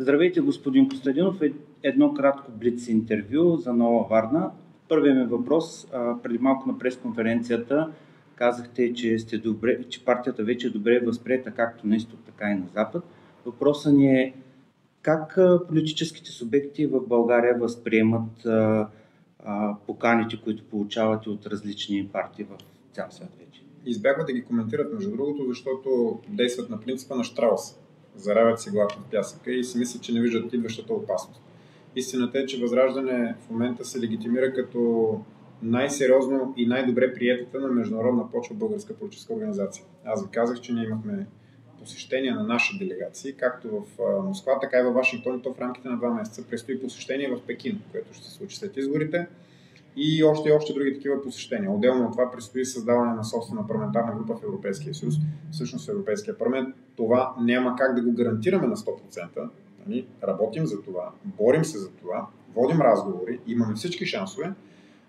Здравейте, господин Костадинов. Е, едно кратко блиц интервю за Нова Варна. Първият ми въпрос. Преди малко на пресконференцията казахте, че, сте добре, че партията вече е добре възприета както на изток, така и на запад. Въпросът ни е как политическите субекти в България възприемат поканите, които получавате от различни партии в цял свят вече? Избягват да ги коментират, между другото, защото действат на принципа на Штраус заравят си главата в пясъка и си мислят, че не виждат идващата опасност. Истината е, че Възраждане в момента се легитимира като най-сериозно и най-добре приятата на международна почва българска политическа организация. Аз ви казах, че ние имахме посещения на наши делегации, както в Москва, така и във Вашингтон, то в рамките на два месеца. Предстои посещение в Пекин, което ще се случи след изборите и още и още други такива посещения. Отделно от това предстои създаване на собствена парламентарна група в Европейския съюз, всъщност в Европейския парламент. Това няма как да го гарантираме на 100%. Нали? Работим за това, борим се за това, водим разговори, имаме всички шансове,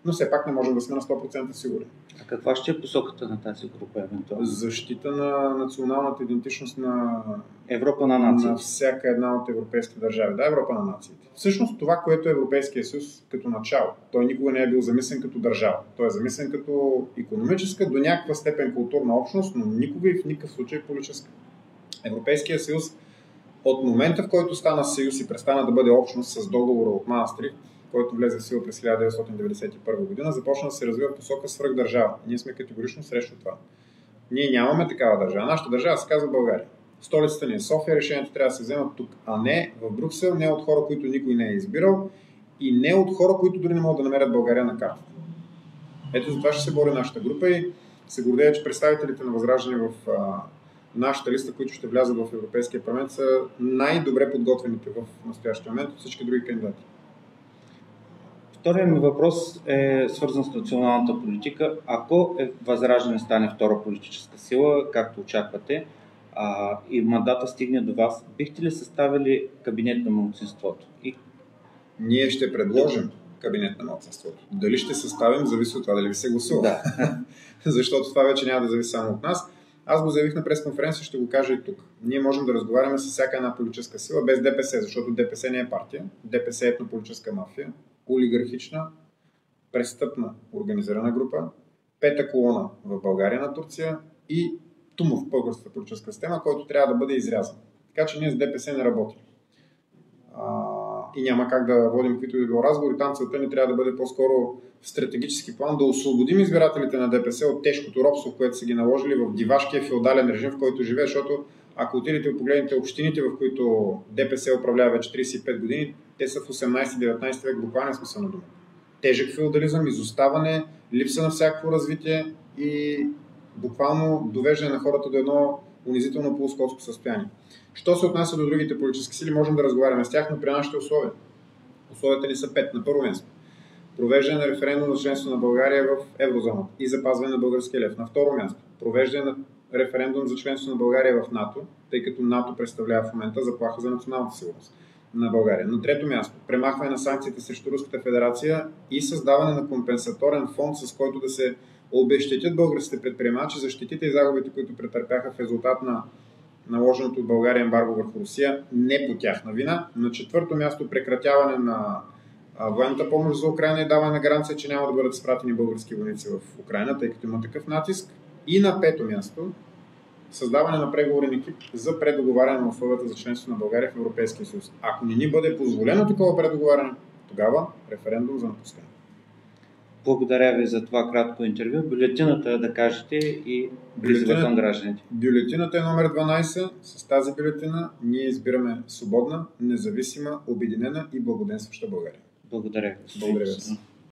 но все пак не можем да сме на 100% сигурни. А каква ще е посоката на тази група евентуално? Защита на националната идентичност на Европа на нациите. На всяка една от европейските държави. Да, Европа на нациите. Всъщност това, което е Европейския съюз като начало, той никога не е бил замислен като държава. Той е замислен като економическа, до някаква степен културна общност, но никога и в никакъв случай политическа. Европейския съюз от момента, в който стана съюз и престана да бъде общност с договора от Маастрихт, който влезе в сила през 1991 година, започна да се развива посока свръхдържава. Ние сме категорично срещу това. Ние нямаме такава държава. Нашата държава се казва България. Столицата ни е София, решението трябва да се вземат тук, а не в Брюксел, не от хора, които никой не е избирал и не от хора, които дори не могат да намерят България на картата. Ето за това ще се бори нашата група и се гордея, че представителите на Възраждане в а, нашата листа, които ще влязат в Европейския парламент, са най-добре подготвените в настоящия момент от всички други кандидати. Вторият ми въпрос е свързан с националната политика. Ако е Възраждане стане втора политическа сила, както очаквате, а, и мандата стигне до вас, бихте ли съставили кабинет на младсинството? И... Ние ще предложим кабинет на младсинството. Дали ще съставим, зависи от това дали ви се гласува. Да. Защото това вече няма да зависи само от нас. Аз го заявих на пресконференция, ще го кажа и тук. Ние можем да разговаряме с всяка една политическа сила без ДПС, защото ДПС не е партия. ДПС е етнополитическа мафия олигархична, престъпна организирана група, пета колона в България на Турция и Тумов в българската политическа система, който трябва да бъде изрязан. Така че ние с ДПС не работим. А, и няма как да водим каквито и било разговори. Там целта ни трябва да бъде по-скоро в стратегически план да освободим избирателите на ДПС от тежкото робство, което са ги наложили в дивашкия феодален режим, в който живее, защото ако отидете и погледнете общините, в които ДПС управлява вече 35 години, те са в 18-19 век буквален смисъл на дума. Тежък феодализъм, изоставане, липса на всякакво развитие и буквално довеждане на хората до едно унизително полускотско състояние. Що се отнася до другите политически сили, можем да разговаряме с тях, но при нашите условия. Условията ни са пет. На първо място. Провеждане на референдум за членство на България в еврозоната и запазване на българския лев. На второ място. Провеждане на референдум за членство на България в НАТО, тъй като НАТО представлява в момента заплаха за националната сигурност на България. На трето място, премахване на санкциите срещу Руската федерация и създаване на компенсаторен фонд, с който да се обещетят българските предприемачи за щетите и загубите, които претърпяха в резултат на наложеното от България ембарго върху Русия, не по тяхна вина. На четвърто място, прекратяване на военната помощ за Украина и даване на гаранция, че няма да бъдат спратени български войници в Украина, тъй като има такъв натиск. И на пето място, създаване на преговорен екип за предоговаряне на условията за членство на България в Европейския съюз. Ако не ни бъде позволено такова предоговаряне, тогава референдум за напускане. Благодаря ви за това кратко интервю. Бюлетината да кажете и близо към гражданите. Бюлетината е номер 12. С тази бюлетина ние избираме свободна, независима, обединена и благоденстваща България. Благодаря. Благодаря ви.